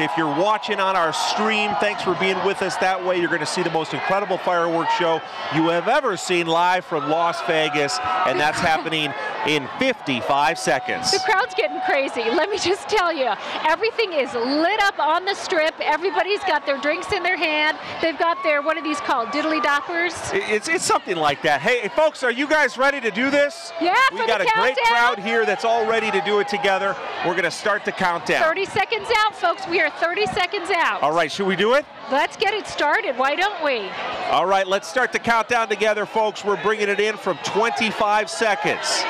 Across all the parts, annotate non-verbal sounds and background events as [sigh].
If you're watching on our stream, thanks for being with us. That way, you're going to see the most incredible fireworks show you have ever seen live from Las Vegas, and that's [laughs] happening in 55 seconds. The crowd's getting crazy. Let me just tell you, everything is lit up on the strip. Everybody's got their drinks in their hand. They've got their, what are these called, diddly doppers? It's, it's something like that. Hey, folks, are you guys ready to do this? Yeah, we got a great crowd here that's all ready to do it together. We're going to start the countdown. 30 seconds out, folks. We are 30 seconds out. All right, should we do it? Let's get it started. Why don't we? All right, let's start the countdown together, folks. We're bringing it in from 25 seconds.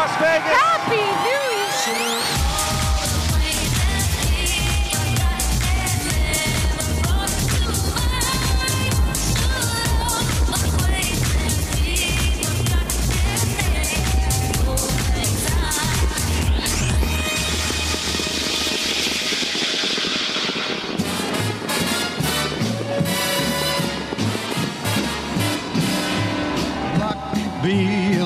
Las Vegas! Happy New Year! Be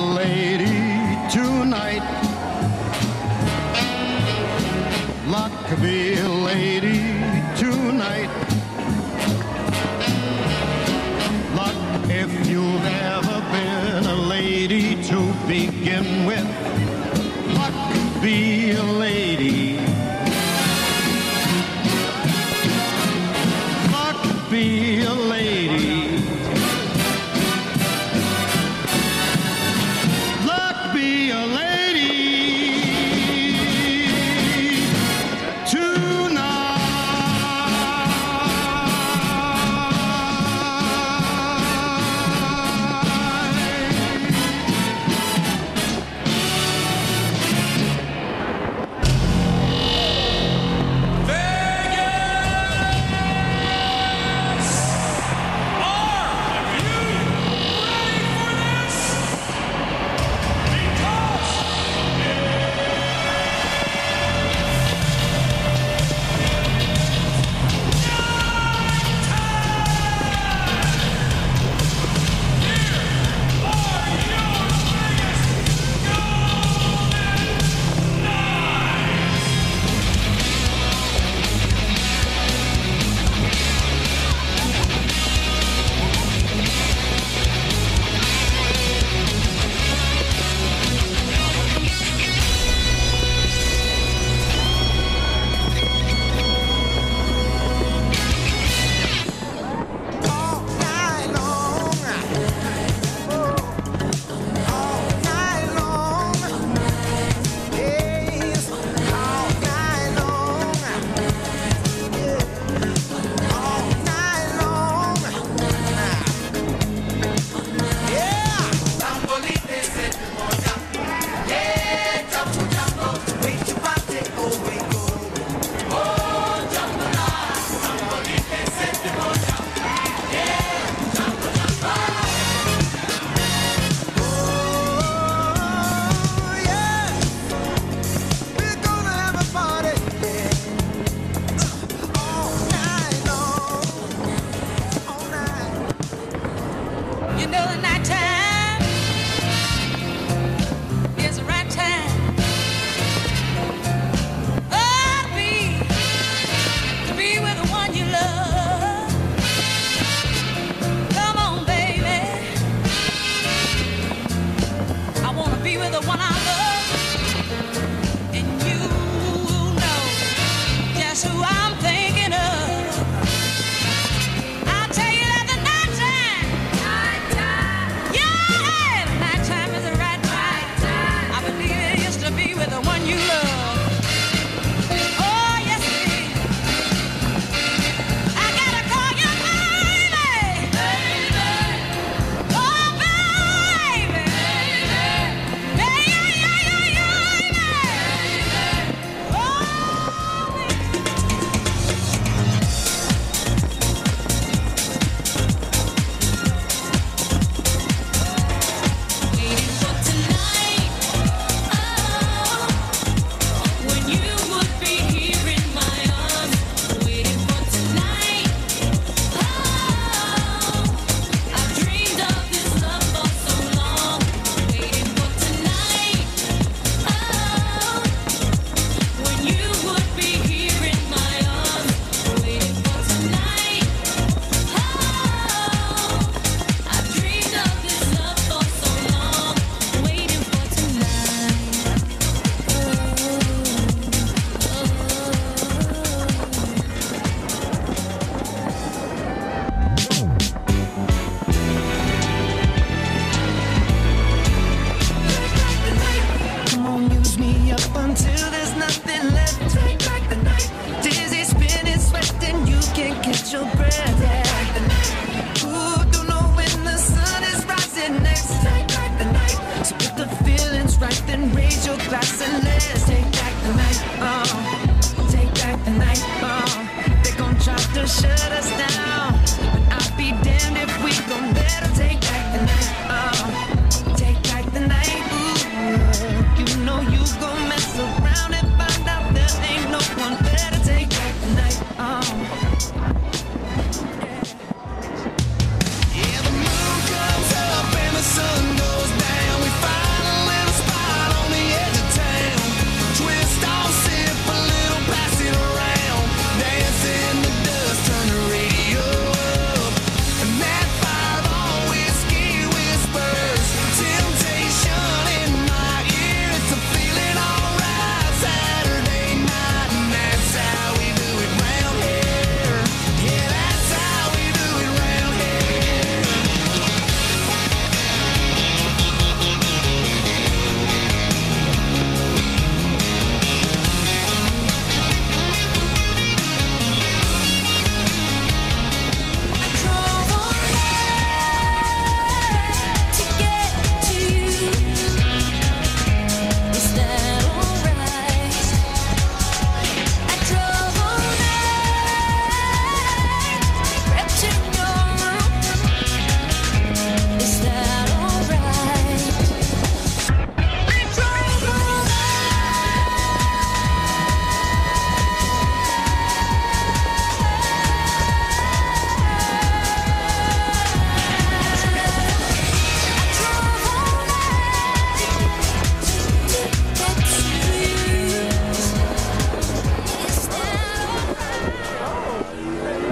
Listen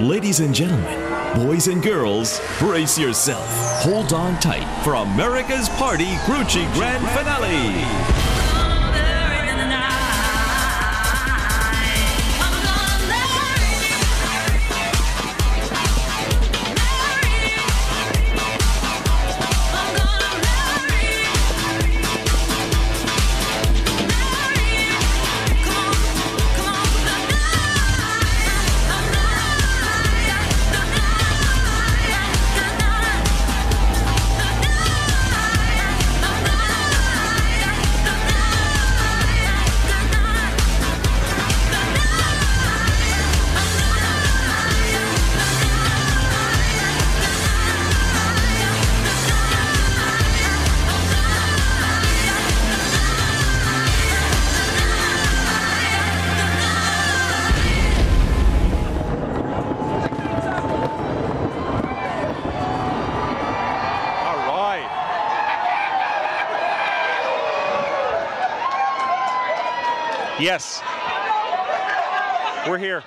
Ladies and gentlemen, boys and girls, brace yourself. Hold on tight for America's Party Grucci Grand Finale. Yes. We're here.